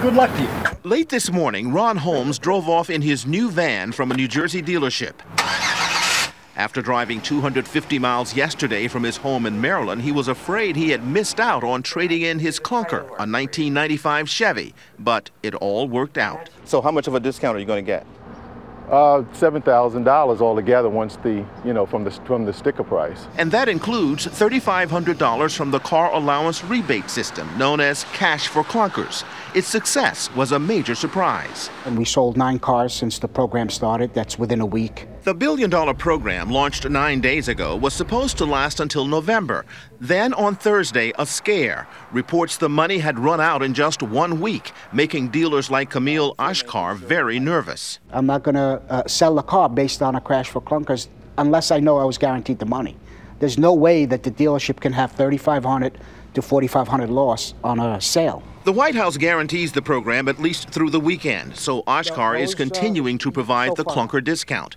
good luck to you. Late this morning, Ron Holmes drove off in his new van from a New Jersey dealership. After driving 250 miles yesterday from his home in Maryland, he was afraid he had missed out on trading in his clunker, a 1995 Chevy. But it all worked out. So how much of a discount are you going to get? Uh, seven thousand dollars altogether once the you know from the from the sticker price. And that includes thirty-five hundred dollars from the car allowance rebate system, known as Cash for Clunkers. Its success was a major surprise. And we sold nine cars since the program started. That's within a week. The billion dollar program, launched nine days ago, was supposed to last until November. Then on Thursday, a scare. Reports the money had run out in just one week, making dealers like Camille Ashkar very nervous. I'm not going to uh, sell a car based on a crash for clunkers unless I know I was guaranteed the money. There's no way that the dealership can have 3,500 to 4,500 loss on a sale. The White House guarantees the program at least through the weekend, so Ashkar is continuing to provide the clunker discount.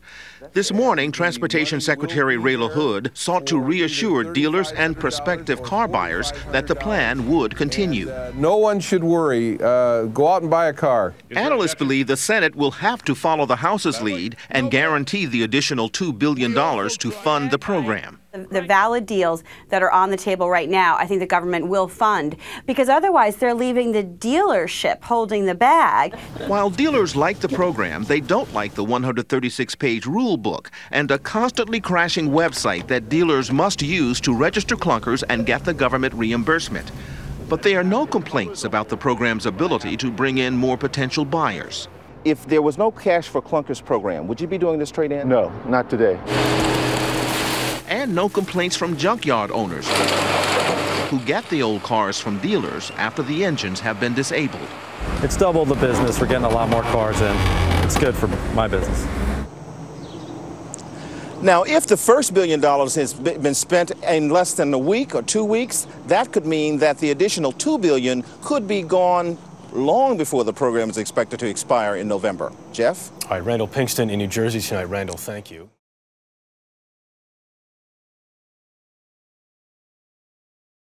This morning, Transportation Secretary Ray LaHood sought to reassure dealers and prospective car buyers that the plan would continue. No one should worry. Uh, go out and buy a car. Analysts believe the Senate will have to follow the House's lead and guarantee the additional $2 billion to fund the program. The valid deals that are on the table right now, I think the government will fund because otherwise they're leaving the dealership holding the bag. While dealers like the program, they don't like the 136 page rule book and a constantly crashing website that dealers must use to register clunkers and get the government reimbursement. But there are no complaints about the program's ability to bring in more potential buyers. If there was no Cash for Clunkers program, would you be doing this trade in? No, not today and no complaints from junkyard owners who get the old cars from dealers after the engines have been disabled. It's doubled the business. We're getting a lot more cars in. It's good for my business. Now, if the first billion dollars has been spent in less than a week or two weeks, that could mean that the additional two billion could be gone long before the program is expected to expire in November. Jeff? All right, Randall Pinkston in New Jersey tonight. Randall, thank you.